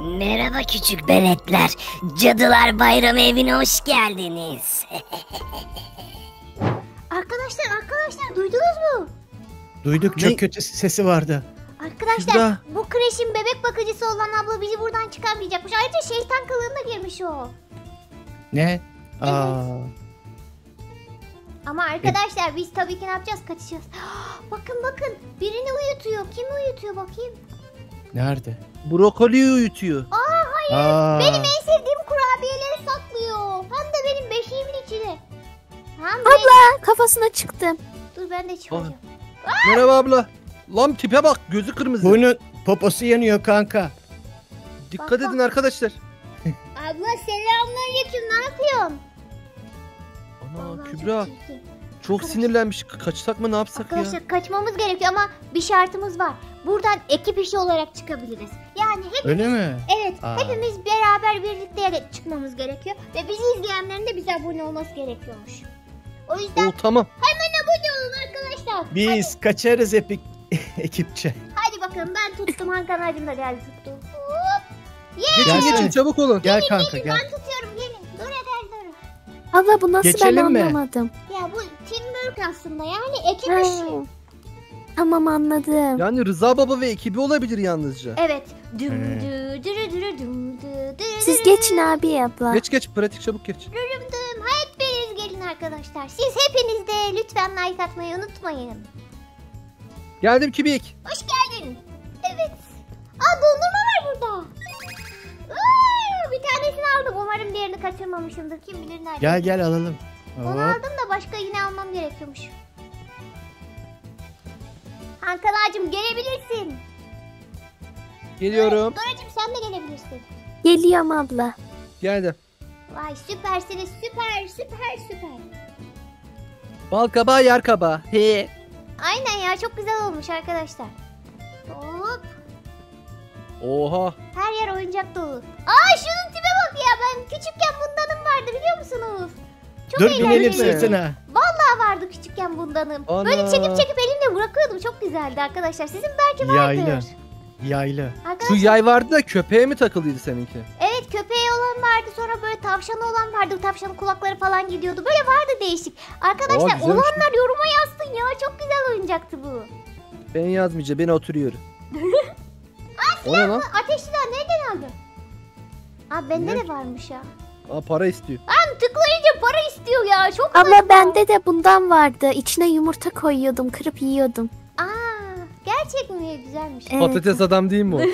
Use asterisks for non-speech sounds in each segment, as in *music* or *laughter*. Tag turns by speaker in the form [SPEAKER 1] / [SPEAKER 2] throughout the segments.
[SPEAKER 1] Merhaba küçük beletler. Cadılar Bayramı evine hoş geldiniz. *laughs*
[SPEAKER 2] Arkadaşlar arkadaşlar duydunuz mu?
[SPEAKER 3] Duyduk
[SPEAKER 4] Ne?
[SPEAKER 3] çok kötü sesi vardı.
[SPEAKER 2] Arkadaşlar
[SPEAKER 4] Kübra.
[SPEAKER 2] bu kreşin bebek bakıcısı olan abla bizi buradan çıkarmayacakmış. Ayrıca şeytan kılığına girmiş o.
[SPEAKER 3] Ne? Aa,
[SPEAKER 2] Ama arkadaşlar biz tabii ki ne yapacağız? Kaçacağız. *gasps* bakın bakın birini uyutuyor. Kim uyutuyor bakayım?
[SPEAKER 3] Nerede?
[SPEAKER 4] Brokoli uyutuyor.
[SPEAKER 2] Aa hayır.
[SPEAKER 3] Aa,
[SPEAKER 2] Benim en sevdiğim kurabiyeleri saklıyor. Hem de benim beşiğimin içine. Hem.
[SPEAKER 5] Abla kafasına çıktım.
[SPEAKER 2] Dur ben de çıkacağım.
[SPEAKER 4] Merhaba abla. Lan tipe bak gözü kırmızı.
[SPEAKER 3] bunun poposu yanıyor kanka.
[SPEAKER 4] Dikkat
[SPEAKER 2] Bak,
[SPEAKER 4] edin arkadaşlar.
[SPEAKER 2] Abla selamünaleyküm. Ne yapıyorsun?
[SPEAKER 4] Ana
[SPEAKER 2] Vallahi
[SPEAKER 4] Kübra
[SPEAKER 2] çok çirkin.
[SPEAKER 4] Çok
[SPEAKER 2] Arkadaşlar-
[SPEAKER 4] sinirlenmiş. Kaçsak mı ne yapsak ya?
[SPEAKER 2] Arkadaşlar kaçmamız gerekiyor ama bir şartımız var. Buradan ekip işi olarak çıkabiliriz. Yani hep
[SPEAKER 3] Öyle mi?
[SPEAKER 2] evet
[SPEAKER 3] Aa.
[SPEAKER 2] hepimiz beraber birlikte çıkmamız gerekiyor ve bizi izleyenlerin de bize abone olması gerekiyormuş. O yüzden
[SPEAKER 4] Oo tamam.
[SPEAKER 2] hemen abone olun arkadaşlar.
[SPEAKER 3] Biz kaçarız epik *laughs* ekipçe.
[SPEAKER 2] Hadi bakalım ben tuttum Hakan Hacım da geldi tuttu. Hop.
[SPEAKER 4] Geçin
[SPEAKER 3] Gel
[SPEAKER 4] geçin çabuk olun.
[SPEAKER 3] Gel kanka gel.
[SPEAKER 2] Ben tutuyorum gelin. Dur eder dur.
[SPEAKER 5] Abla bu nasıl
[SPEAKER 3] Geçelim
[SPEAKER 5] ben
[SPEAKER 3] mi?
[SPEAKER 5] anlamadım.
[SPEAKER 2] Aslında yani ekip işi.
[SPEAKER 5] Tamam anladım.
[SPEAKER 4] Yani Rıza Baba ve ekibi olabilir yalnızca.
[SPEAKER 2] Evet. Düm
[SPEAKER 3] He.
[SPEAKER 2] dü dürü dürü düm dü dürü
[SPEAKER 5] Siz
[SPEAKER 2] dürü.
[SPEAKER 5] geçin abi abla.
[SPEAKER 4] Geç geç pratik çabuk geç.
[SPEAKER 2] Dürüm hep biriniz gelin arkadaşlar. Siz hepiniz de lütfen like atmayı unutmayın.
[SPEAKER 4] Geldim Kübik.
[SPEAKER 2] Hoş geldin. Evet. Aa dondurma var burada. Aa, bir tanesini aldım. Umarım diğerini kaçırmamışımdır. Kim bilir nerede.
[SPEAKER 3] Gel gel alalım.
[SPEAKER 2] Onu
[SPEAKER 3] Hop.
[SPEAKER 2] aldım da başka yine almam gerekiyormuş. Hakan ağacım gelebilirsin.
[SPEAKER 4] Geliyorum.
[SPEAKER 2] Doracığım sen de gelebilirsin.
[SPEAKER 5] Geliyorum abla.
[SPEAKER 4] Geldim.
[SPEAKER 2] Vay süpersiniz süper süper süper.
[SPEAKER 4] Bal kabağı yer kabağı. He.
[SPEAKER 2] Aynen ya çok güzel olmuş arkadaşlar. Hop.
[SPEAKER 4] Oha.
[SPEAKER 2] Her yer oyuncak dolu. Aa şunun tipe bak ya ben küçükken bundanım vardı biliyor musunuz? Çok
[SPEAKER 3] Dur binelim sırtına.
[SPEAKER 2] Vallahi vardı küçükken bundanım.
[SPEAKER 4] Ana.
[SPEAKER 2] Böyle çekip çekip elimle bırakıyordum. Çok güzeldi arkadaşlar. Sizin belki vardır.
[SPEAKER 3] Yaylı. Yaylı.
[SPEAKER 4] Şu
[SPEAKER 2] Arkadaşlar
[SPEAKER 4] yay vardı da köpeğe mi takıldıydı seninki?
[SPEAKER 2] evet köpeği olan vardı. Sonra böyle tavşanı olan vardı. Tavşanın kulakları falan gidiyordu. Böyle vardı değişik. Arkadaşlar
[SPEAKER 4] güzelmiş.
[SPEAKER 2] olanlar yoruma yazsın ya. Çok güzel oyuncaktı bu.
[SPEAKER 4] Ben yazmayacağım ben oturuyorum. *laughs* o ne lan?
[SPEAKER 2] Ateşli daha nereden aldın? Aa bende
[SPEAKER 4] Ne?
[SPEAKER 2] de varmış ya.
[SPEAKER 4] Aa para istiyor.
[SPEAKER 2] Lan tıklayınca para istiyor ya. Çok saçma.
[SPEAKER 5] Abla bende de bundan vardı. İçine yumurta koyuyordum, kırıp yiyordum.
[SPEAKER 2] Aa gerçek mi? Güzelmiş.
[SPEAKER 5] Evet.
[SPEAKER 4] Patates adam değil mi o? *laughs*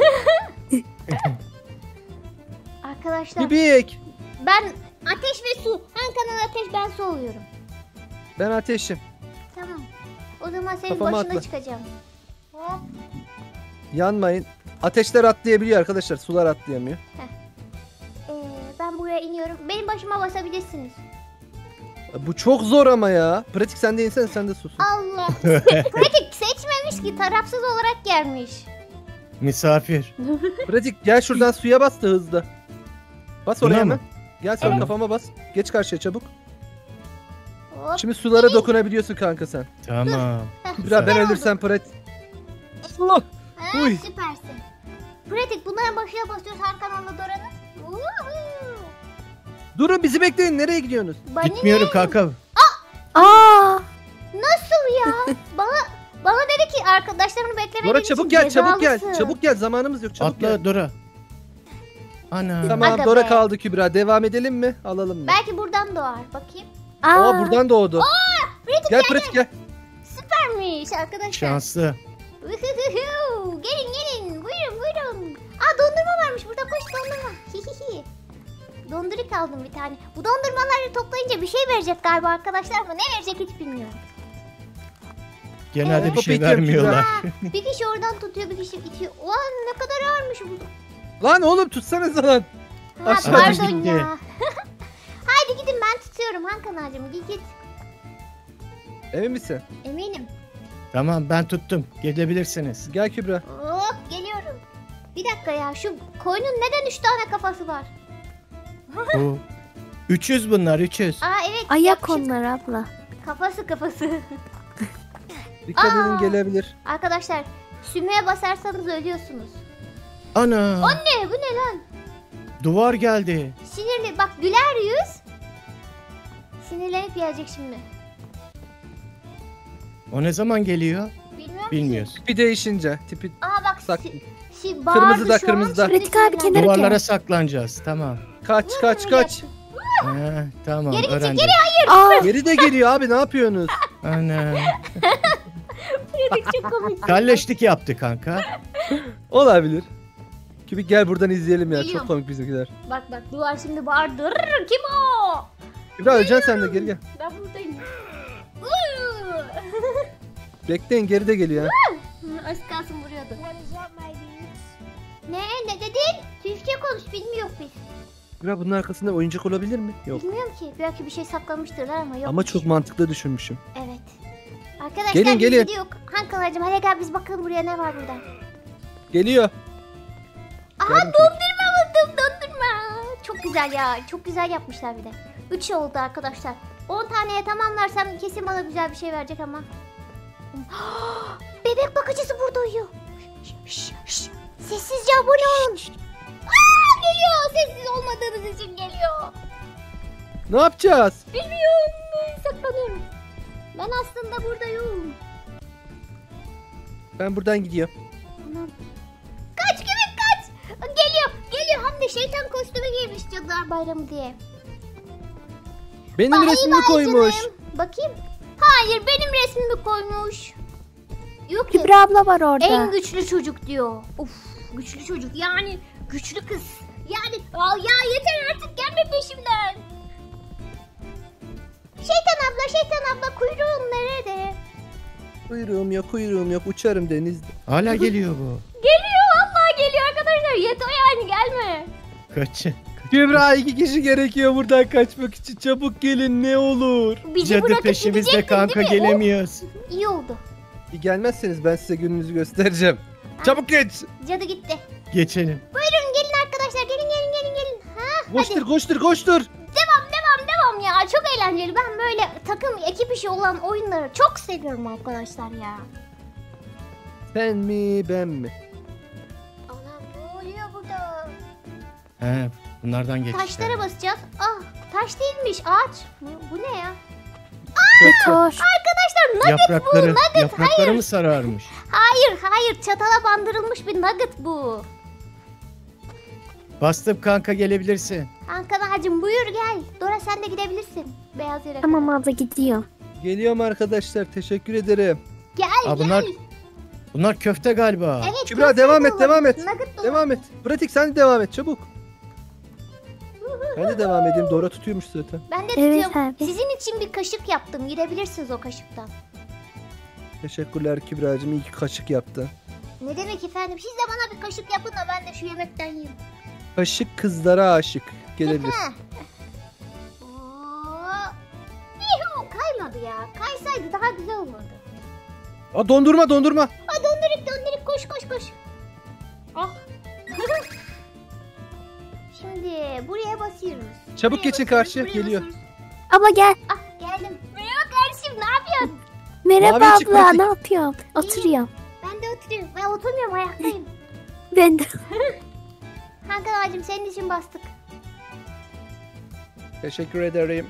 [SPEAKER 2] Arkadaşlar
[SPEAKER 4] Kübik.
[SPEAKER 2] ben ateş ve su. Hankan'ın ateş ben su oluyorum.
[SPEAKER 4] Ben ateşim.
[SPEAKER 2] Tamam. O zaman senin
[SPEAKER 4] Kafama
[SPEAKER 2] başına
[SPEAKER 4] atla.
[SPEAKER 2] çıkacağım. Hop.
[SPEAKER 4] Yanmayın. Ateşler atlayabiliyor arkadaşlar. Sular atlayamıyor.
[SPEAKER 2] Ee, buraya iniyorum. Benim başıma basabilirsiniz.
[SPEAKER 4] Bu çok zor ama ya. Pratik sen de insen sen de sus.
[SPEAKER 2] Allah. *laughs* Pratik seçmemiş ki tarafsız olarak gelmiş.
[SPEAKER 3] Misafir.
[SPEAKER 4] Pratik gel şuradan suya bas da hızlı. Bas
[SPEAKER 3] Buna
[SPEAKER 4] oraya
[SPEAKER 3] mı?
[SPEAKER 4] hemen. Gel sonra
[SPEAKER 3] Tamam.
[SPEAKER 4] kafama bas. Geç karşıya çabuk.
[SPEAKER 2] Hop.
[SPEAKER 4] Şimdi sulara dokunabiliyorsun kanka sen.
[SPEAKER 3] Tamam.
[SPEAKER 4] Biraz ben ölürsem pratik. Allah.
[SPEAKER 2] Ha,
[SPEAKER 4] Uy.
[SPEAKER 2] süpersin. Pratik bunların başına basıyoruz Hakan Anla Dora'nın.
[SPEAKER 4] Durun bizi bekleyin. Nereye gidiyorsunuz?
[SPEAKER 2] Bana
[SPEAKER 3] Gitmiyorum kanka.
[SPEAKER 5] Aa!
[SPEAKER 2] Nasıl ya? *laughs* bana bana dedi ki arkadaşlarını beklemediğin
[SPEAKER 4] Dora çabuk gel çabuk gel. Çabuk gel zamanımız yok çabuk
[SPEAKER 3] Atla
[SPEAKER 4] gel.
[SPEAKER 3] Dora. Ana.
[SPEAKER 4] Tamam
[SPEAKER 2] Aga
[SPEAKER 4] Dora
[SPEAKER 2] be.
[SPEAKER 4] kaldı Kübra. Devam edelim mi? Alalım mı?
[SPEAKER 2] Belki buradan doğar. Bakayım.
[SPEAKER 5] Aa!
[SPEAKER 4] Aa buradan doğdu.
[SPEAKER 2] Pratik
[SPEAKER 4] Gel pratik gel.
[SPEAKER 2] süpermiş arkadaşlar.
[SPEAKER 3] Şanslı.
[SPEAKER 2] Uhuhuhu. gelin gelin. Buyurun buyurun. Aa dondurma varmış burada. Koş dondurma. Hihihi. Dondurik aldım bir tane. Bu dondurmaları toplayınca bir şey verecek galiba arkadaşlar ama ne verecek hiç bilmiyorum.
[SPEAKER 3] Genelde bir
[SPEAKER 4] Kapı
[SPEAKER 3] şey vermiyorlar.
[SPEAKER 2] Ha, bir kişi oradan tutuyor bir kişi itiyor. Ulan ne kadar ağırmış bu.
[SPEAKER 4] Lan oğlum tutsanıza lan.
[SPEAKER 2] Ha,
[SPEAKER 4] Aşağı
[SPEAKER 2] pardon
[SPEAKER 3] gitti.
[SPEAKER 2] ya. *laughs* Haydi gidin ben tutuyorum Hakan ağacım. Git git.
[SPEAKER 4] Emin misin?
[SPEAKER 2] Eminim.
[SPEAKER 3] Tamam ben tuttum. Gelebilirsiniz.
[SPEAKER 4] Gel Kübra.
[SPEAKER 2] Hop geliyorum. Bir dakika ya şu koyunun neden üç tane kafası var?
[SPEAKER 3] Bu 300 bunlar 300.
[SPEAKER 2] Aa evet.
[SPEAKER 5] Ayak onlar abla.
[SPEAKER 2] Kafası kafası.
[SPEAKER 4] Dikkat
[SPEAKER 2] Aa.
[SPEAKER 4] edin gelebilir.
[SPEAKER 2] Arkadaşlar sümüğe basarsanız ölüyorsunuz.
[SPEAKER 3] Ana.
[SPEAKER 2] Ne bu ne lan?
[SPEAKER 3] Duvar geldi.
[SPEAKER 2] Sinirli bak güler yüz. Sinirlenip gelecek şimdi.
[SPEAKER 3] O ne zaman geliyor?
[SPEAKER 2] Bilmiyorum
[SPEAKER 3] Bilmiyoruz.
[SPEAKER 4] Tipi değişince. Tipi.
[SPEAKER 2] Aa bak si, si,
[SPEAKER 4] Kırmızı da, kırmızı da.
[SPEAKER 5] Pratik abi kenara
[SPEAKER 3] Duvarlara
[SPEAKER 5] gel.
[SPEAKER 3] saklanacağız. Tamam.
[SPEAKER 4] kaç kaç kaç.
[SPEAKER 3] He, tamam
[SPEAKER 2] Geri
[SPEAKER 3] öğrendim.
[SPEAKER 5] Aa,
[SPEAKER 4] Geri de geliyor abi ne yapıyorsunuz? *laughs*
[SPEAKER 3] Ana.
[SPEAKER 2] Pratik çok komik.
[SPEAKER 3] Kalleşlik yaptı kanka.
[SPEAKER 4] Olabilir. Kübik gel buradan izleyelim ya.
[SPEAKER 2] Geliyorum.
[SPEAKER 4] Çok komik bizimkiler.
[SPEAKER 2] Bak bak duvar şimdi bağırdı. Kim o?
[SPEAKER 4] Kübra öleceksin sen de geri gel.
[SPEAKER 2] Ben buradayım.
[SPEAKER 4] Bekleyin geri de geliyor
[SPEAKER 2] Az kalsın vuruyordu. Ne ne dedin? Türkçe konuş bilmiyor biz.
[SPEAKER 4] Kübra bunun arkasında oyuncak olabilir mi? Yok.
[SPEAKER 2] Bilmiyorum ki. Belki bir şey saklamıştırlar ama yok.
[SPEAKER 4] Ama çok mantıklı düşünmüşüm.
[SPEAKER 2] Evet. Arkadaşlar
[SPEAKER 4] Gelin,
[SPEAKER 2] biz
[SPEAKER 4] gelin.
[SPEAKER 2] gidiyor. Hankalarcığım hadi gel biz bakalım buraya ne var burada.
[SPEAKER 4] Geliyor.
[SPEAKER 2] Aha
[SPEAKER 4] Geldim
[SPEAKER 2] dondurma buldum dondurma. Çok güzel ya. Çok güzel yapmışlar bir de. 3 oldu arkadaşlar. 10 taneye tamamlarsam kesin bana güzel bir şey verecek ama. *gasps* Bebek bakıcısı burada uyuyor. Şş, şş. Sessizce abone olun. Aa, geliyor. Sessiz olmadığınız için geliyor.
[SPEAKER 4] Ne yapacağız?
[SPEAKER 2] Bilmiyorum. Saklanıyorum. Ben aslında buradayım.
[SPEAKER 4] Ben buradan gidiyorum.
[SPEAKER 2] Anam. Kaç köpek kaç. Geliyor. Geliyor. Hem de şeytan kostümü giymiş Cadılar Bayramı diye.
[SPEAKER 4] Benim
[SPEAKER 2] Bay
[SPEAKER 4] resmimi koymuş.
[SPEAKER 2] canım. Bakayım. Hayır benim resmimi koymuş. Yok.
[SPEAKER 5] Kübra abla var orada.
[SPEAKER 2] En güçlü çocuk diyor. Uf güçlü çocuk yani güçlü kız. Yani Aa, ya yeter artık gelme peşimden. Şeytan abla şeytan abla kuyruğun nerede?
[SPEAKER 4] Kuyruğum yok kuyruğum yok uçarım denizde.
[SPEAKER 3] Hala geliyor bu. *laughs*
[SPEAKER 2] Geliyor vallahi geliyor arkadaşlar. Yeter yani gelme.
[SPEAKER 3] Kaçın.
[SPEAKER 4] Kübra iki kişi gerekiyor buradan kaçmak için. Çabuk gelin ne olur.
[SPEAKER 2] Bizi
[SPEAKER 3] Cadı
[SPEAKER 2] bırakıp
[SPEAKER 3] peşimizde
[SPEAKER 2] gidecektin
[SPEAKER 3] kanka
[SPEAKER 2] değil mi?
[SPEAKER 3] gelemiyoruz.
[SPEAKER 2] İyi oldu.
[SPEAKER 4] Bir gelmezseniz ben size gününüzü göstereceğim. Çabuk geç.
[SPEAKER 2] Cadı gitti.
[SPEAKER 3] Geçelim.
[SPEAKER 2] Buyurun gelin arkadaşlar gelin gelin gelin gelin. Ha,
[SPEAKER 4] Koştur
[SPEAKER 2] hadi
[SPEAKER 4] koştur koştur.
[SPEAKER 2] devam devam devam ya. Çok eğlenceli. Ben böyle takım ekip işi olan oyunları çok seviyorum arkadaşlar ya.
[SPEAKER 4] Sen mi ben mi?
[SPEAKER 2] Anam ne oluyor burada?
[SPEAKER 3] He, bunlardan geçeceğiz.
[SPEAKER 2] Taşlara basacağız. Ah taş değilmiş ağaç. Bu, bu ne ya?
[SPEAKER 5] Meteor. *laughs*
[SPEAKER 2] Arkadaşlar nugget
[SPEAKER 3] Yaprakları,
[SPEAKER 2] bu nugget.
[SPEAKER 3] yaprakları
[SPEAKER 2] hayır.
[SPEAKER 3] mı sararmış?
[SPEAKER 2] Hayır hayır çatala bandırılmış bir nugget bu.
[SPEAKER 3] Bastım kanka gelebilirsin.
[SPEAKER 2] Hakan ağacım buyur gel. Dora sen de gidebilirsin. Beyaz yere.
[SPEAKER 5] Tamam abla gidiyor.
[SPEAKER 4] Geliyorum arkadaşlar teşekkür ederim.
[SPEAKER 2] Gel
[SPEAKER 3] Aa,
[SPEAKER 2] gel.
[SPEAKER 3] bunlar bunlar köfte galiba.
[SPEAKER 2] Evet,
[SPEAKER 4] Kübra devam et
[SPEAKER 2] dolu.
[SPEAKER 4] devam et.
[SPEAKER 2] Nugget.
[SPEAKER 4] Devam et. Pratik sen de devam et çabuk. Ben de devam edeyim. Dora tutuyormuş zaten.
[SPEAKER 2] Ben de
[SPEAKER 5] Evet
[SPEAKER 2] tutuyorum.
[SPEAKER 5] abi.
[SPEAKER 2] Sizin için bir kaşık yaptım. Gidebilirsiniz o kaşıktan.
[SPEAKER 4] Teşekkürler Kübra'cığım. iyi ki kaşık yaptın.
[SPEAKER 2] Ne demek efendim? Siz de bana bir kaşık yapın da ben de şu yemekten yiyeyim.
[SPEAKER 4] Kaşık kızlara aşık. Gelebilir.
[SPEAKER 2] Heh. *laughs* Oo. Yuhu, kaymadı ya. Kaysaydı daha güzel olurdu.
[SPEAKER 4] Aa, dondurma dondurma.
[SPEAKER 2] Aa dondurup dondurup koş koş koş. Ah. *laughs* Şimdi buraya basıyoruz.
[SPEAKER 4] Çabuk
[SPEAKER 2] Buraya
[SPEAKER 4] geçin
[SPEAKER 2] basıyoruz, buraya
[SPEAKER 4] geliyor.
[SPEAKER 2] basıyoruz.
[SPEAKER 5] Abla gel.
[SPEAKER 2] Ah geldim. Merhaba kardeşim ne yapıyorsun?
[SPEAKER 5] Merhaba
[SPEAKER 4] Mavi çık,
[SPEAKER 5] abla
[SPEAKER 4] pratik.
[SPEAKER 5] ne yapıyorsun? Oturuyorum.
[SPEAKER 2] Ben de oturuyorum. Ben oturmuyorum ayaktayım. *laughs*
[SPEAKER 5] Ben de. *laughs*
[SPEAKER 2] Hakan ağacım senin için bastık.
[SPEAKER 4] Teşekkür ederim.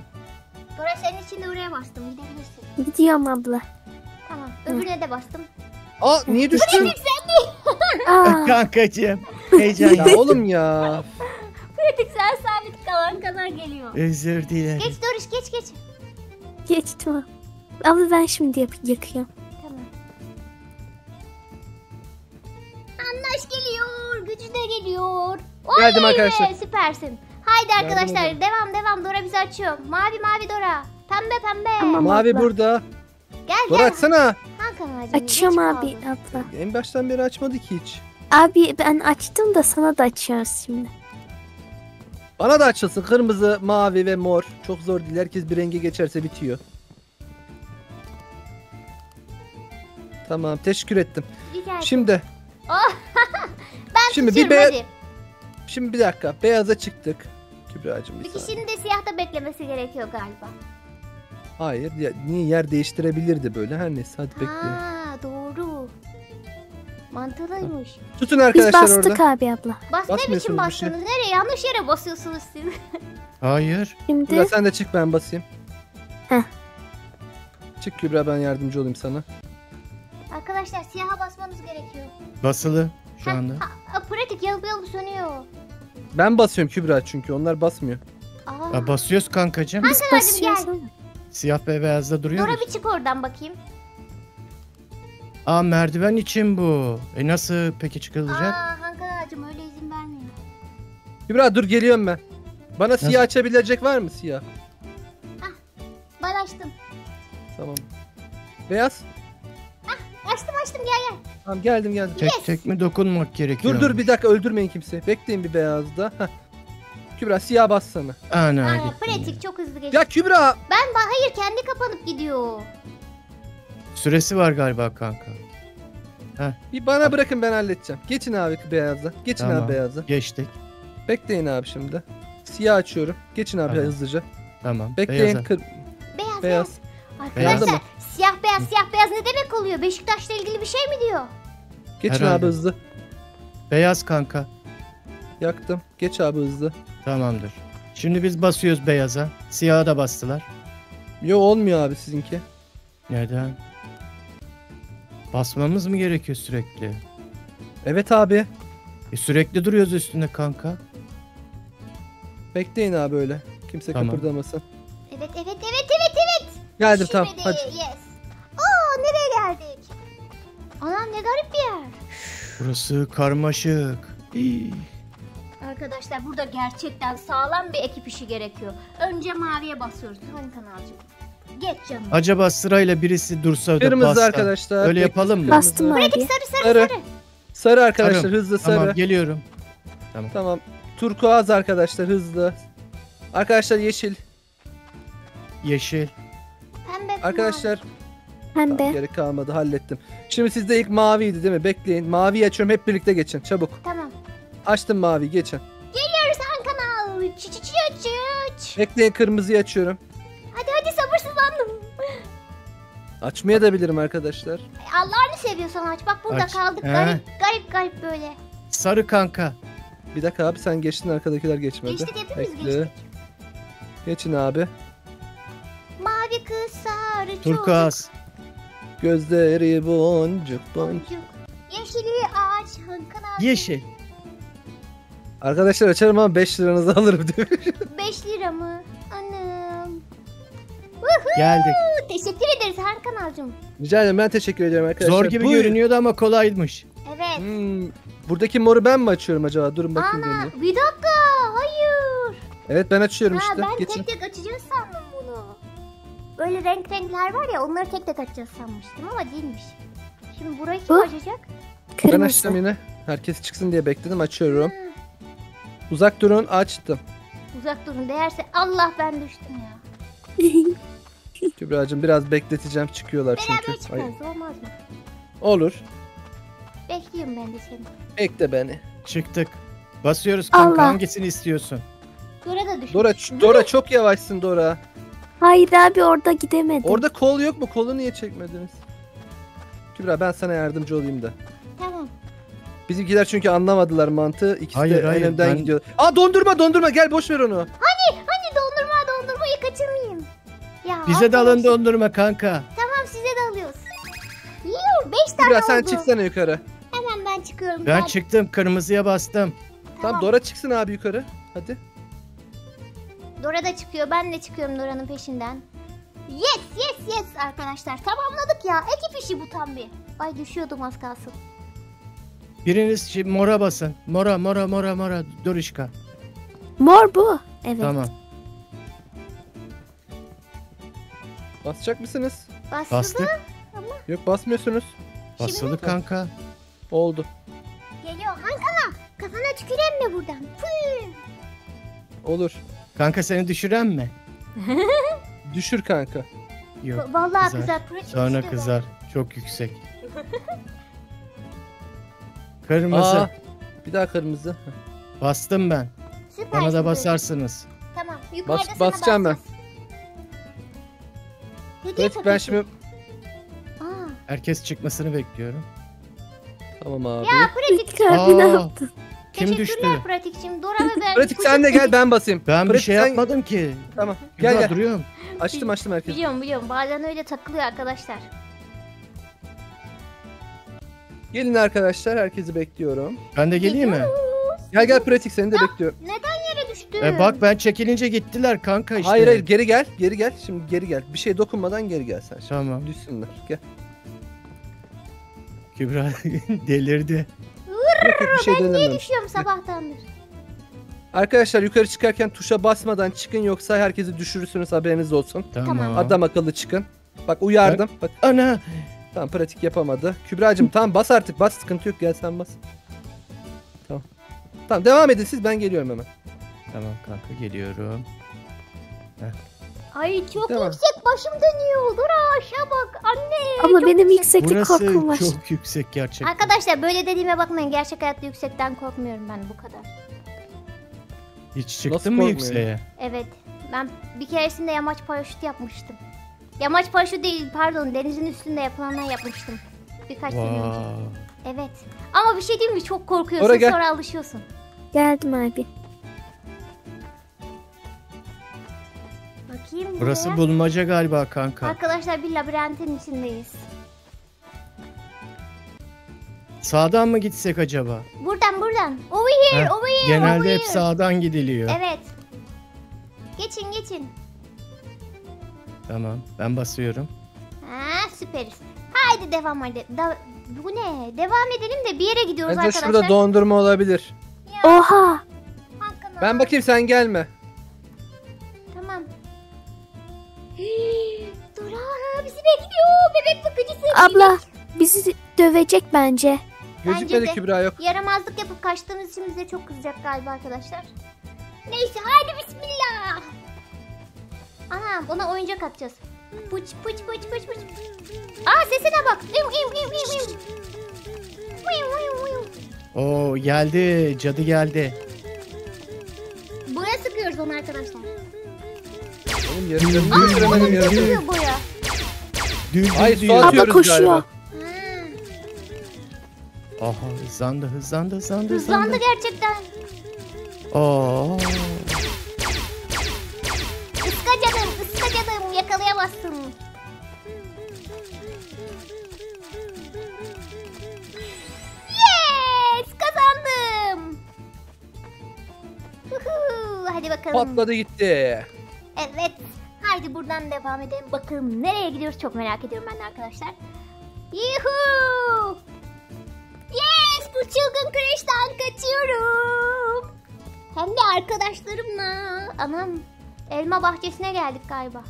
[SPEAKER 2] Dora senin için de oraya bastım. Gidebilirsin.
[SPEAKER 5] Gidiyorum abla.
[SPEAKER 2] Tamam. Öbürüne de bastım.
[SPEAKER 4] Aa niye düştün?
[SPEAKER 5] Aa, *laughs*
[SPEAKER 3] Kankacığım. Heyecan.
[SPEAKER 4] ya oğlum ya.
[SPEAKER 2] Pratik sen sabit kalan kadar geliyor.
[SPEAKER 3] Özür dilerim.
[SPEAKER 2] Geç Doriş geç geç.
[SPEAKER 5] geçtim. Abla ben şimdi yap yakıyorum.
[SPEAKER 2] Tamam. Anlaş geliyor. Gücü de geliyor.
[SPEAKER 4] Geldim
[SPEAKER 2] Oley be,
[SPEAKER 4] arkadaşlar.
[SPEAKER 2] Süpersin. Haydi
[SPEAKER 4] Geldim
[SPEAKER 2] arkadaşlar devam devam Dora bizi açıyor. Mavi mavi Dora. Pembe pembe.
[SPEAKER 5] Tamam.
[SPEAKER 4] Mavi
[SPEAKER 5] abla.
[SPEAKER 4] burada.
[SPEAKER 2] Gel
[SPEAKER 4] Dora
[SPEAKER 2] gel.
[SPEAKER 4] açsana.
[SPEAKER 2] Hakan ağacım.
[SPEAKER 5] Açıyorum abi
[SPEAKER 2] kaldın.
[SPEAKER 5] abla.
[SPEAKER 4] En baştan beri açmadı ki hiç.
[SPEAKER 5] Abi ben açtım da sana da açıyoruz şimdi.
[SPEAKER 4] Bana da açılsın. Kırmızı, mavi ve mor. Çok zor değil. Herkes bir renge geçerse bitiyor. Tamam teşekkür ettim.
[SPEAKER 2] Rica.
[SPEAKER 4] Şimdi *laughs*
[SPEAKER 2] ben
[SPEAKER 4] şimdi bir be-
[SPEAKER 2] hadi.
[SPEAKER 4] şimdi bir dakika. Beyaza çıktık. Kübra'cığım bir
[SPEAKER 2] Bir
[SPEAKER 4] saniye.
[SPEAKER 2] kişinin de siyahta beklemesi gerekiyor galiba.
[SPEAKER 4] Hayır. Ya, niye yer değiştirebilirdi böyle? Her neyse hadi bekleyelim.
[SPEAKER 2] Mantılıymış.
[SPEAKER 4] Tutun
[SPEAKER 5] Biz
[SPEAKER 4] arkadaşlar
[SPEAKER 5] bastık
[SPEAKER 4] orada.
[SPEAKER 5] abi abla.
[SPEAKER 2] Bas ne biçim bastınız? Nereye? Yanlış yere basıyorsunuz siz. *laughs*
[SPEAKER 3] Hayır.
[SPEAKER 5] Şimdi
[SPEAKER 4] Kübra sen de çık ben basayım.
[SPEAKER 5] Heh.
[SPEAKER 4] Çık Kübra ben yardımcı olayım sana.
[SPEAKER 2] Arkadaşlar siyaha basmanız gerekiyor.
[SPEAKER 3] Basılı şu anda.
[SPEAKER 2] Ha, ha, pratik yalıp yalıp sönüyor.
[SPEAKER 4] Ben basıyorum Kübra çünkü onlar basmıyor.
[SPEAKER 2] Aa.
[SPEAKER 3] Ha, basıyoruz kankacığım.
[SPEAKER 5] biz basıyoruz.
[SPEAKER 3] Siyah ve beyazda duruyoruz.
[SPEAKER 2] Dora bir çık oradan bakayım.
[SPEAKER 3] Aa merdiven için bu. E nasıl peki çıkılacak?
[SPEAKER 2] Aa Hakan ağacım öyle izin vermiyor.
[SPEAKER 4] Kübra dur geliyorum ben. Bana siyah açabilecek var mı siyah?
[SPEAKER 2] Ben açtım.
[SPEAKER 4] Tamam. Beyaz?
[SPEAKER 2] Açtım açtım gel gel.
[SPEAKER 4] Tamam geldim geldim.
[SPEAKER 3] Tek tek mi dokunmak gerekiyor?
[SPEAKER 4] Dur dur bir dakika öldürmeyin kimse. Bekleyin bir beyazda. Heh. Kübra siyah bassana.
[SPEAKER 3] Ana
[SPEAKER 2] Aa, pratik çok hızlı geçti.
[SPEAKER 4] Ya Kübra!
[SPEAKER 2] Ben hayır kendi kapanıp gidiyor.
[SPEAKER 3] Süresi var galiba kanka.
[SPEAKER 4] Bir bana bırakın ben halledeceğim. Geçin abi beyaza. Geçin
[SPEAKER 3] Tamam.
[SPEAKER 4] abi beyaza.
[SPEAKER 3] Geçtik.
[SPEAKER 4] Bekleyin abi şimdi. Siyah açıyorum. Geçin abi
[SPEAKER 3] Tamam.
[SPEAKER 4] hızlıca.
[SPEAKER 3] Tamam.
[SPEAKER 4] Bekleyin.
[SPEAKER 3] Beyaza.
[SPEAKER 4] Kır...
[SPEAKER 2] Beyaz beyaz.
[SPEAKER 4] Beyaz.
[SPEAKER 2] Arkadaşlar
[SPEAKER 4] mı?
[SPEAKER 2] siyah beyaz siyah beyaz ne demek oluyor? Beşiktaş'la ilgili bir şey mi diyor?
[SPEAKER 4] Geçin
[SPEAKER 3] Herhalde.
[SPEAKER 4] abi hızlı.
[SPEAKER 3] Beyaz kanka.
[SPEAKER 4] Yaktım. Geç abi hızlı.
[SPEAKER 3] Tamamdır. Şimdi biz basıyoruz beyaza. Siyaha da bastılar.
[SPEAKER 4] Yo olmuyor abi sizinki.
[SPEAKER 3] Neden? Basmamız mı gerekiyor sürekli?
[SPEAKER 4] Evet abi.
[SPEAKER 3] E sürekli duruyoruz üstünde kanka.
[SPEAKER 4] Bekleyin abi öyle. Kimse
[SPEAKER 3] Tamam.
[SPEAKER 4] kıpırdamasın.
[SPEAKER 2] Evet evet evet evet evet.
[SPEAKER 4] Geldim tamam hadi.
[SPEAKER 2] Yes. Aa nereye geldik? Anam ne garip bir yer.
[SPEAKER 3] Burası karmaşık. Hii.
[SPEAKER 2] Arkadaşlar burada gerçekten sağlam bir ekip işi gerekiyor. Önce maviye basıyoruz. Hadi kanalcığım. Geç canım.
[SPEAKER 3] Acaba sırayla birisi dursa da
[SPEAKER 4] Kırmızı
[SPEAKER 3] bassa.
[SPEAKER 4] arkadaşlar.
[SPEAKER 3] Öyle yapalım mı?
[SPEAKER 5] Bastım abi.
[SPEAKER 2] Pratik sarı sarı
[SPEAKER 4] Sarı.
[SPEAKER 2] sarı.
[SPEAKER 4] Sarı arkadaşlar
[SPEAKER 3] Sarı.
[SPEAKER 4] hızlı sarı.
[SPEAKER 3] Tamam geliyorum.
[SPEAKER 4] Tamam. Turkuaz arkadaşlar hızlı. Arkadaşlar yeşil.
[SPEAKER 3] Yeşil.
[SPEAKER 2] Pembe.
[SPEAKER 4] Arkadaşlar tamam,
[SPEAKER 5] Pembe.
[SPEAKER 4] geri kalmadı hallettim. Şimdi sizde ilk maviydi değil mi? Bekleyin. Maviyi açıyorum hep birlikte geçin. Çabuk.
[SPEAKER 2] Tamam.
[SPEAKER 4] Açtım mavi geçin.
[SPEAKER 2] Geliyoruz çı çı.
[SPEAKER 4] Bekleyin kırmızıyı açıyorum. Açmaya da bilirim arkadaşlar.
[SPEAKER 2] Allah'ını seviyorsan aç. Bak burada
[SPEAKER 3] Aç.
[SPEAKER 2] kaldık.
[SPEAKER 3] He.
[SPEAKER 2] Garip garip garip böyle.
[SPEAKER 3] Sarı kanka.
[SPEAKER 4] Bir dakika abi sen geçtin arkadakiler geçmedi.
[SPEAKER 2] Geçtik hepimiz
[SPEAKER 4] Bekle.
[SPEAKER 2] geçtik.
[SPEAKER 4] Geçin abi.
[SPEAKER 2] Mavi kız sarı çocuk.
[SPEAKER 3] Turkuaz.
[SPEAKER 4] Gözleri boncuk boncuk.
[SPEAKER 2] Boncuk. Yeşili ağaç Han kanal.
[SPEAKER 3] Yeşil.
[SPEAKER 4] Arkadaşlar açarım ama 5 liranızı *laughs* alırım diyor.
[SPEAKER 2] 5 lira mı?
[SPEAKER 3] Geldik.
[SPEAKER 2] Teşekkür ederiz Han kanalcığım.
[SPEAKER 4] Rica ederim ben teşekkür ederim arkadaşlar.
[SPEAKER 3] Zor gibi
[SPEAKER 4] Buyurun.
[SPEAKER 3] görünüyordu ama kolaymış.
[SPEAKER 2] Evet.
[SPEAKER 4] Hmm, buradaki moru ben mi açıyorum acaba? Durun bakayım
[SPEAKER 2] Ana
[SPEAKER 4] deneyeyim.
[SPEAKER 2] bir dakika. Hayır.
[SPEAKER 4] Evet ben açıyorum
[SPEAKER 2] Ha,
[SPEAKER 4] işte.
[SPEAKER 2] ben
[SPEAKER 4] Geçin.
[SPEAKER 2] tek tek açacağız sandım bunu. Böyle renk renkler var ya onları tek tek açacağız sanmıştım ama değilmiş. Şimdi burayı kim
[SPEAKER 5] Bu?
[SPEAKER 2] açacak?
[SPEAKER 4] Ben
[SPEAKER 5] Kırmızı.
[SPEAKER 4] açtım yine. Herkes çıksın diye bekledim. Açıyorum. Uzak durun. Açtım.
[SPEAKER 2] Uzak durun değerse Allah ben düştüm ya. *laughs*
[SPEAKER 4] Kübra'cığım biraz bekleteceğim. Çıkıyorlar
[SPEAKER 2] Beraber
[SPEAKER 4] çünkü. Ay,
[SPEAKER 2] çıkarız olmaz mı?
[SPEAKER 4] olur.
[SPEAKER 2] Bekliyorum ben de seni.
[SPEAKER 4] Bekle beni.
[SPEAKER 3] Çıktık. Basıyoruz kanka.
[SPEAKER 5] Allah.
[SPEAKER 3] Hangisini istiyorsun?
[SPEAKER 2] Dora da düşmüş.
[SPEAKER 4] Dora, Dora çok yavaşsın Dora.
[SPEAKER 5] Hayır abi orada gidemedim.
[SPEAKER 4] Orada kol yok mu? Kolu niye çekmediniz? Kübra ben sana yardımcı olayım da.
[SPEAKER 2] Tamam.
[SPEAKER 4] Bizimkiler çünkü anlamadılar mantığı. İkisi
[SPEAKER 3] Hayır,
[SPEAKER 4] de
[SPEAKER 3] hayır,
[SPEAKER 4] önümden
[SPEAKER 3] ben-
[SPEAKER 4] gidiyor. Aa dondurma dondurma gel boş ver onu.
[SPEAKER 2] Hani. Ya
[SPEAKER 3] Bize de alın dondurma kanka.
[SPEAKER 2] Tamam size de alıyoruz. Yiyor 5 tane
[SPEAKER 4] Kübra sen
[SPEAKER 2] oldu.
[SPEAKER 4] çıksana yukarı.
[SPEAKER 2] Hemen ben çıkıyorum.
[SPEAKER 3] Ben
[SPEAKER 2] Gel.
[SPEAKER 3] çıktım. Kırmızıya bastım.
[SPEAKER 4] Tamam Dora çıksın abi yukarı. Hadi.
[SPEAKER 2] Dora da çıkıyor. Ben de çıkıyorum Dora'nın peşinden. Yes yes yes arkadaşlar. Tamamladık ya. Ekip işi bu tam bir. Ay düşüyordum az kalsın.
[SPEAKER 3] Biriniz mora basın. Mora mora mora mora. Duruşka.
[SPEAKER 5] Mor bu. Evet.
[SPEAKER 3] Tamam.
[SPEAKER 4] Basacak mısınız?
[SPEAKER 2] Bastı
[SPEAKER 3] Bastık.
[SPEAKER 4] Yok basmıyorsunuz.
[SPEAKER 3] Basılı kanka.
[SPEAKER 4] Oldu.
[SPEAKER 2] Geliyor. Hankana kafana tüküren mi buradan? Püh.
[SPEAKER 4] Olur.
[SPEAKER 3] Kanka seni düşüren mi? *laughs*
[SPEAKER 4] Düşür kanka.
[SPEAKER 3] Yok.
[SPEAKER 2] Vallahi
[SPEAKER 3] kızar.
[SPEAKER 2] kızar.
[SPEAKER 3] Sonra
[SPEAKER 2] işte
[SPEAKER 3] kızar. Çok yüksek. *laughs* Kırmızı.
[SPEAKER 4] Aa, bir daha kırmızı.
[SPEAKER 3] Bastım ben.
[SPEAKER 2] Süpersin
[SPEAKER 3] Bana da basarsınız.
[SPEAKER 2] Tamam. Yukarıda
[SPEAKER 4] Bas,
[SPEAKER 2] sana
[SPEAKER 4] basacağım ben.
[SPEAKER 2] basacağız. Hediye
[SPEAKER 4] Evet ben şimdi
[SPEAKER 2] Aa,
[SPEAKER 3] Herkes çıkmasını bekliyorum.
[SPEAKER 4] Tamam abi.
[SPEAKER 2] Ya pratik.
[SPEAKER 5] Abi ne
[SPEAKER 3] Aa,
[SPEAKER 5] yaptın?
[SPEAKER 3] Kim düştü?
[SPEAKER 2] Teşekkürler pratikçim. Dora ve ben.
[SPEAKER 4] Pratik sen de gel ben basayım.
[SPEAKER 3] Ben bir
[SPEAKER 4] Pratik
[SPEAKER 3] şey
[SPEAKER 4] sen-
[SPEAKER 3] yapmadım ki.
[SPEAKER 4] Tamam.
[SPEAKER 3] Gel
[SPEAKER 4] Gel gel.
[SPEAKER 3] duruyorum.
[SPEAKER 4] Açtım açtım herkes.
[SPEAKER 2] Biliyorum biliyorum. Bazen öyle takılıyor arkadaşlar.
[SPEAKER 4] Gelin arkadaşlar herkesi bekliyorum.
[SPEAKER 3] Ben de geleyim mi?
[SPEAKER 4] Gel gel pratik seni de bekliyorum.
[SPEAKER 2] Neden düştün?
[SPEAKER 3] E bak ben çekilince gittiler kanka işte.
[SPEAKER 4] Hayır hayır geri gel. Geri gel. Şimdi geri gel. Bir şey dokunmadan geri gel sen. Şimdi.
[SPEAKER 3] Tamam.
[SPEAKER 4] Düşsünler. Gel.
[SPEAKER 3] Kübra *laughs* delirdi.
[SPEAKER 4] Yok, bir şey
[SPEAKER 2] Niye
[SPEAKER 4] denememiş.
[SPEAKER 2] düşüyorum sabahtandır?
[SPEAKER 4] Arkadaşlar yukarı çıkarken tuşa basmadan çıkın yoksa herkesi düşürürsünüz haberiniz olsun.
[SPEAKER 3] Tamam.
[SPEAKER 4] Adam akıllı çıkın. Bak uyardım. Bak
[SPEAKER 3] Ana.
[SPEAKER 4] tamam pratik yapamadı. Kübra'cığım tamam bas artık bas sıkıntı yok gel sen bas. Tamam. Tamam devam edin siz ben geliyorum hemen.
[SPEAKER 3] Tamam kanka geliyorum.
[SPEAKER 2] Ay çok
[SPEAKER 4] Tamam.
[SPEAKER 2] yüksek başım dönüyor. Dora aşağı bak anne.
[SPEAKER 5] Ama
[SPEAKER 2] çok
[SPEAKER 5] benim
[SPEAKER 2] yüksek.
[SPEAKER 5] yükseklik
[SPEAKER 3] Burası
[SPEAKER 5] korkum var.
[SPEAKER 3] çok yüksek gerçekten.
[SPEAKER 2] Arkadaşlar böyle dediğime bakmayın. Gerçek hayatta yüksekten korkmuyorum ben bu kadar.
[SPEAKER 3] Hiç
[SPEAKER 4] Nasıl
[SPEAKER 3] çıktın mı
[SPEAKER 4] korkmuyor?
[SPEAKER 3] yükseğe?
[SPEAKER 2] Evet. Ben bir keresinde yamaç paraşütü yapmıştım. Yamaç paraşütü değil pardon denizin üstünde yapılandan yapmıştım. Birkaç sene önce. Evet. Ama bir şey diyeyim mi? Çok korkuyorsun
[SPEAKER 4] gel.
[SPEAKER 2] sonra alışıyorsun.
[SPEAKER 5] Geldim abi.
[SPEAKER 2] Bakayım buraya.
[SPEAKER 3] Burası bulmaca galiba kanka.
[SPEAKER 2] Arkadaşlar bir labirentin içindeyiz.
[SPEAKER 3] Sağdan mı gitsek acaba?
[SPEAKER 2] Buradan buradan. Over here,
[SPEAKER 3] Heh,
[SPEAKER 2] over here, over
[SPEAKER 3] Genelde hep
[SPEAKER 2] here.
[SPEAKER 3] sağdan gidiliyor.
[SPEAKER 2] Evet. Geçin geçin.
[SPEAKER 3] Tamam ben basıyorum.
[SPEAKER 2] Ha süperiz. Haydi devam hadi. Da- bu ne? Devam edelim de bir yere gidiyoruz
[SPEAKER 4] Bence
[SPEAKER 2] arkadaşlar.
[SPEAKER 4] şurada dondurma olabilir.
[SPEAKER 5] Oha.
[SPEAKER 2] Hakkını
[SPEAKER 4] Ben bakayım sen gelme.
[SPEAKER 2] Bebek bakıcısı.
[SPEAKER 5] Abla bizi dövecek bence.
[SPEAKER 2] Bence
[SPEAKER 4] Gözükmedi
[SPEAKER 2] de.
[SPEAKER 4] Kübra yok.
[SPEAKER 2] Yaramazlık yapıp kaçtığımız için bize çok kızacak galiba arkadaşlar. Neyse haydi bismillah. Ana buna oyuncak atacağız. Puç puç puç puç puç. Aa sesine bak. İm im im im im.
[SPEAKER 3] Oo geldi cadı geldi.
[SPEAKER 2] Boya sıkıyoruz onu arkadaşlar.
[SPEAKER 4] Oğlum yarışlarını götüremedim
[SPEAKER 2] Ne
[SPEAKER 4] yarışını.
[SPEAKER 2] sıkıyor boya?
[SPEAKER 3] Düz
[SPEAKER 4] Hayır, su.
[SPEAKER 5] Abla koşuyor.
[SPEAKER 4] galiba.
[SPEAKER 2] Ha,
[SPEAKER 3] Aha hızlandı hızlandı hızlandı
[SPEAKER 2] hızlandı gerçekten.
[SPEAKER 3] Oo.
[SPEAKER 2] Iska canım, ıska canım. Yakalayamazsın. Yes! Kazandım. Huhu, Hadi bakalım.
[SPEAKER 4] Patladı gitti.
[SPEAKER 2] Evet. Haydi buradan devam edelim. Bakalım nereye gidiyoruz çok merak ediyorum ben de arkadaşlar. Yuhu! Yes! Bu çılgın kreşten kaçıyorum. Hem de arkadaşlarımla. Anam. Elma bahçesine geldik galiba.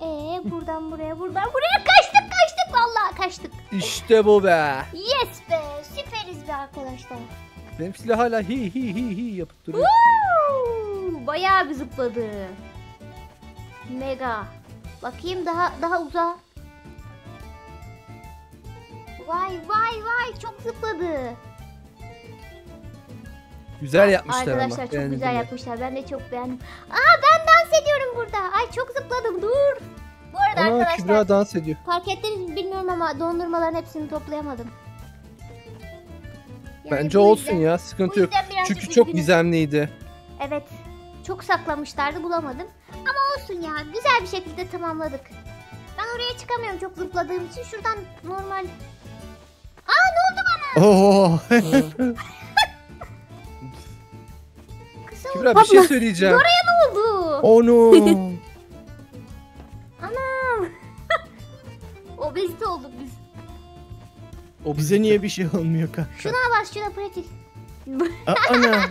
[SPEAKER 2] Ee buradan buraya buradan buraya kaçtık kaçtık vallahi kaçtık.
[SPEAKER 4] İşte bu be.
[SPEAKER 2] Yes be süperiz be arkadaşlar.
[SPEAKER 4] Benim silah hala hi hi hi hi yapıp duruyor.
[SPEAKER 2] Woo! Bayağı bir zıpladı. Mega. Bakayım daha daha uzağa. Vay vay vay çok zıpladı.
[SPEAKER 4] Güzel yapmışlar
[SPEAKER 2] Arkadaşlar
[SPEAKER 4] ama.
[SPEAKER 2] çok
[SPEAKER 4] beğendim
[SPEAKER 2] güzel yapmışlar. Ben de çok beğendim. Aa ben dans ediyorum burada. Ay çok zıpladım. Dur. Bu arada
[SPEAKER 4] Aa
[SPEAKER 2] arkadaşlar
[SPEAKER 4] Kübra dans ediyor.
[SPEAKER 2] fark ettiniz mi bilmiyorum ama dondurmaların hepsini toplayamadım. Yani
[SPEAKER 4] Bence olsun
[SPEAKER 2] yüzden-
[SPEAKER 4] ya sıkıntı yok. Çünkü çok
[SPEAKER 2] üzgünüm.
[SPEAKER 4] gizemliydi.
[SPEAKER 2] Evet. Çok saklamışlardı bulamadım. Ama olsun ya. Güzel bir şekilde tamamladık. Ben oraya çıkamıyorum çok zıpladığım için. Şuradan normal... Aa ne oldu bana? *laughs*
[SPEAKER 3] Oo.
[SPEAKER 4] Kübra bir şey söyleyeceğim.
[SPEAKER 2] Ne oldu?
[SPEAKER 3] Onu. *laughs*
[SPEAKER 2] Anam. *laughs* Obezite olduk biz.
[SPEAKER 4] O
[SPEAKER 3] Bize niye bir şey olmuyor kanka?
[SPEAKER 2] Şuna bas şuna pratik.
[SPEAKER 3] A- Ana.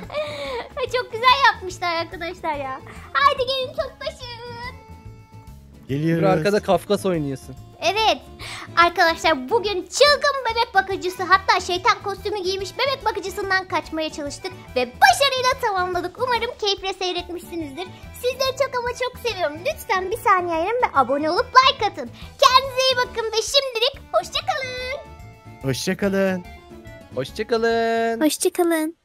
[SPEAKER 2] Çok güzel yapmışlar arkadaşlar ya. Haydi gelin toplaşın.
[SPEAKER 3] Geliyoruz.
[SPEAKER 4] Kübra arkada Kafkas oynuyorsun.
[SPEAKER 2] Evet. Arkadaşlar bugün çılgın bebek bakıcısı hatta şeytan kostümü giymiş bebek bakıcısından kaçmaya çalıştık ve başarıyla tamamladık. Umarım keyifle seyretmişsinizdir. Sizleri çok ama çok seviyorum. Lütfen bir saniye ayırın ve abone olup like atın. Kendinize iyi bakın ve şimdilik hoşçakalın.
[SPEAKER 3] Hoşçakalın.
[SPEAKER 4] Hoşçakalın.
[SPEAKER 5] Hoşçakalın.